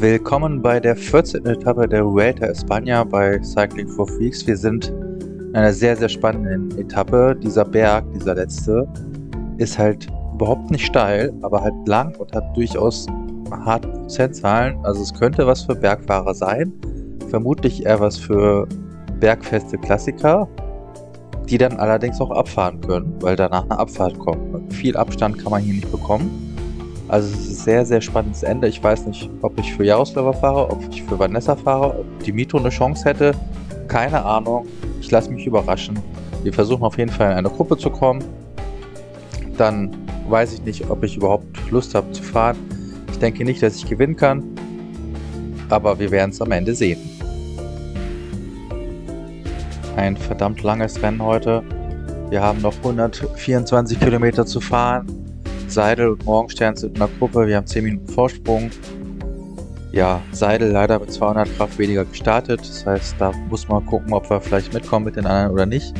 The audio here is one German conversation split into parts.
Willkommen bei der 14. Etappe der Vuelta España bei Cycling for Freaks. Wir sind in einer sehr, sehr spannenden Etappe. Dieser Berg, dieser letzte, ist halt überhaupt nicht steil, aber halt lang und hat durchaus harte Prozentzahlen. Also es könnte was für Bergfahrer sein. Vermutlich eher was für bergfeste Klassiker, die dann allerdings auch abfahren können, weil danach eine Abfahrt kommt. Viel Abstand kann man hier nicht bekommen. Also es ist ein sehr, sehr spannendes Ende. Ich weiß nicht, ob ich für Jaroslava fahre, ob ich für Vanessa fahre, ob Dimitro eine Chance hätte. Keine Ahnung. Ich lasse mich überraschen. Wir versuchen auf jeden Fall in eine Gruppe zu kommen. Dann weiß ich nicht, ob ich überhaupt Lust habe zu fahren. Ich denke nicht, dass ich gewinnen kann. Aber wir werden es am Ende sehen. Ein verdammt langes Rennen heute. Wir haben noch 124 Kilometer zu fahren. Seidel und Morgenstern sind in der Gruppe. Wir haben 10 Minuten Vorsprung. Ja, Seidel leider mit 200 Kraft weniger gestartet. Das heißt, da muss man gucken, ob wir vielleicht mitkommen mit den anderen oder nicht.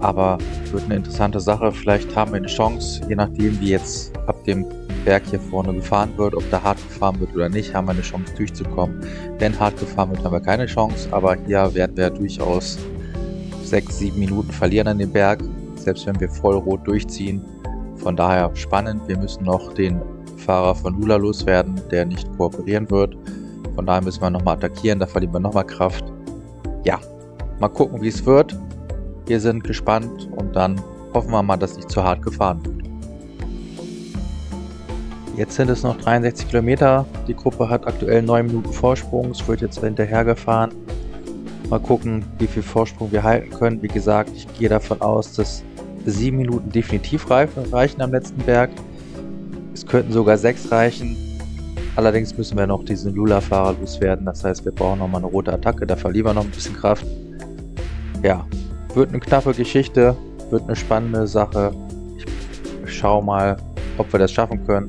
Aber wird eine interessante Sache. Vielleicht haben wir eine Chance, je nachdem, wie jetzt ab dem Berg hier vorne gefahren wird, ob da hart gefahren wird oder nicht, haben wir eine Chance durchzukommen. Wenn hart gefahren wird, haben wir keine Chance. Aber hier werden wir durchaus 6, 7 Minuten verlieren an dem Berg. Selbst wenn wir voll rot durchziehen, von daher spannend. Wir müssen noch den Fahrer von Lula loswerden, der nicht kooperieren wird. Von daher müssen wir nochmal attackieren, da verlieren wir nochmal Kraft. Ja, mal gucken, wie es wird. Wir sind gespannt und dann hoffen wir mal, dass nicht zu hart gefahren wird. Jetzt sind es noch 63 Kilometer. Die Gruppe hat aktuell 9 Minuten Vorsprung. Es wird jetzt hinterher gefahren. Mal gucken, wie viel Vorsprung wir halten können. Wie gesagt, ich gehe davon aus, dass sieben Minuten definitiv reichen am letzten Berg. Es könnten sogar sechs reichen. Allerdings müssen wir noch diesen Lula-Fahrer loswerden. Das heißt, wir brauchen nochmal eine rote Attacke. Da verlieren wir noch ein bisschen Kraft. Ja, wird eine knappe Geschichte. Wird eine spannende Sache. Ich schau mal, ob wir das schaffen können.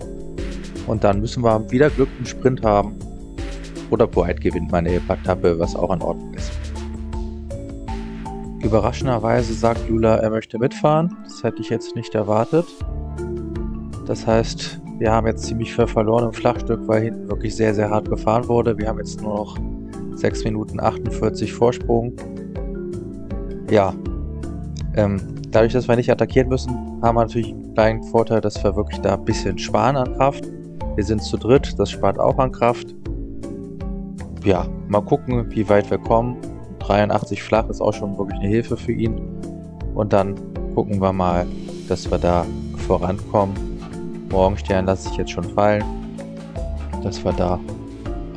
Und dann müssen wir wieder Glück im Sprint haben. Oder White gewinnt meine Etappe, was auch in Ordnung ist. Überraschenderweise sagt Lula, er möchte mitfahren. Das hätte ich jetzt nicht erwartet. Das heißt, wir haben jetzt ziemlich viel verloren im Flachstück, weil hinten wirklich sehr, sehr hart gefahren wurde. Wir haben jetzt nur noch 6 Minuten 48 Vorsprung. Ja, ähm, dadurch, dass wir nicht attackieren müssen, haben wir natürlich einen kleinen Vorteil, dass wir wirklich da ein bisschen sparen an Kraft. Wir sind zu dritt, das spart auch an Kraft. Ja, mal gucken, wie weit wir kommen. 83 flach ist auch schon wirklich eine Hilfe für ihn. Und dann gucken wir mal, dass wir da vorankommen. Morgenstern lasse ich jetzt schon fallen, dass wir da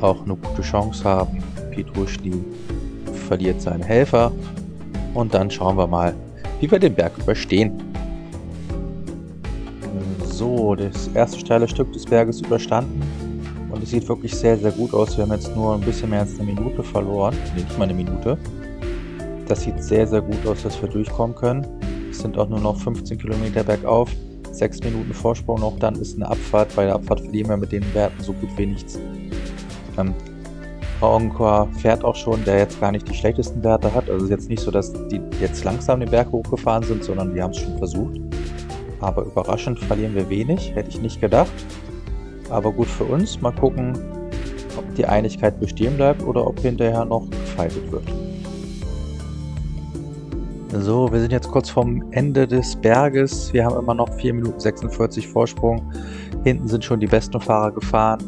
auch eine gute Chance haben. Petruschny verliert seinen Helfer. Und dann schauen wir mal, wie wir den Berg überstehen. So, das erste steile Stück des Berges überstanden. Es sieht wirklich sehr, sehr gut aus. Wir haben jetzt nur ein bisschen mehr als eine Minute verloren. Nee, nicht mal eine Minute. Das sieht sehr, sehr gut aus, dass wir durchkommen können. Es sind auch nur noch 15 Kilometer bergauf. 6 Minuten Vorsprung noch, dann ist eine Abfahrt. Bei der Abfahrt verlieren wir mit den Werten so gut wie nichts. Ähm, Encore fährt auch schon, der jetzt gar nicht die schlechtesten Werte hat. Also es ist jetzt nicht so, dass die jetzt langsam den Berg hochgefahren sind, sondern wir haben es schon versucht. Aber überraschend verlieren wir wenig, hätte ich nicht gedacht. Aber gut für uns. Mal gucken, ob die Einigkeit bestehen bleibt oder ob hinterher noch gefeitet wird. So, wir sind jetzt kurz vorm Ende des Berges. Wir haben immer noch 4 Minuten 46 Vorsprung. Hinten sind schon die besten Fahrer gefahren.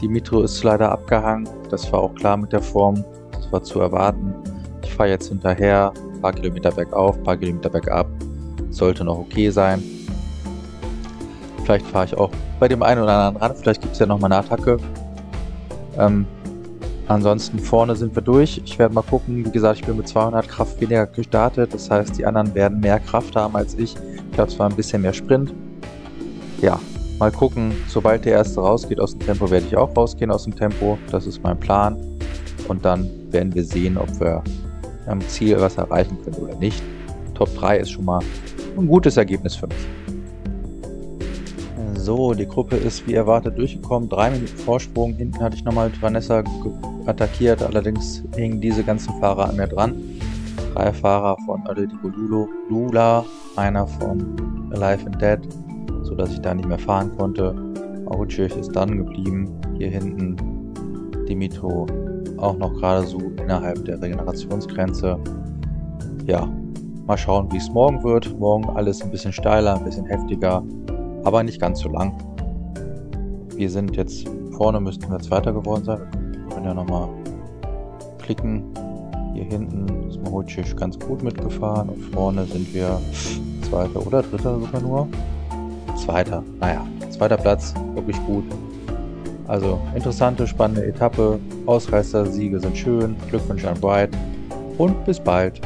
Dimitro ist leider abgehangen. Das war auch klar mit der Form. Das war zu erwarten. Ich fahre jetzt hinterher. Ein paar Kilometer bergauf, ein paar Kilometer bergab. Sollte noch okay sein. Vielleicht fahre ich auch bei dem einen oder anderen ran. Vielleicht gibt es ja noch mal eine Attacke. Ähm, ansonsten vorne sind wir durch. Ich werde mal gucken. Wie gesagt, ich bin mit 200 Kraft weniger gestartet. Das heißt, die anderen werden mehr Kraft haben als ich. Ich glaube, es war ein bisschen mehr Sprint. Ja, mal gucken. Sobald der erste rausgeht aus dem Tempo, werde ich auch rausgehen aus dem Tempo. Das ist mein Plan. Und dann werden wir sehen, ob wir am Ziel was erreichen können oder nicht. Top 3 ist schon mal ein gutes Ergebnis für mich. So, die Gruppe ist wie erwartet durchgekommen. Drei Minuten Vorsprung. Hinten hatte ich nochmal Vanessa attackiert. Allerdings hingen diese ganzen Fahrer an mir dran. Drei Fahrer von Atletico Lula, einer von Alive and Dead, sodass ich da nicht mehr fahren konnte. Auchich ist dann geblieben. Hier hinten Dimitro auch noch gerade so innerhalb der Regenerationsgrenze. Ja, mal schauen, wie es morgen wird. Morgen alles ein bisschen steiler, ein bisschen heftiger, aber nicht ganz so lang. Wir sind jetzt vorne, müssten wir Zweiter geworden sein. Wir können ja nochmal klicken. Hier hinten ist Mohocic ganz gut mitgefahren und vorne sind wir Zweiter oder Dritter sogar nur. Zweiter, naja, zweiter Platz, wirklich gut. Also interessante, spannende Etappe. Ausreißer-Siege sind schön. Glückwünsche an Bright und bis bald.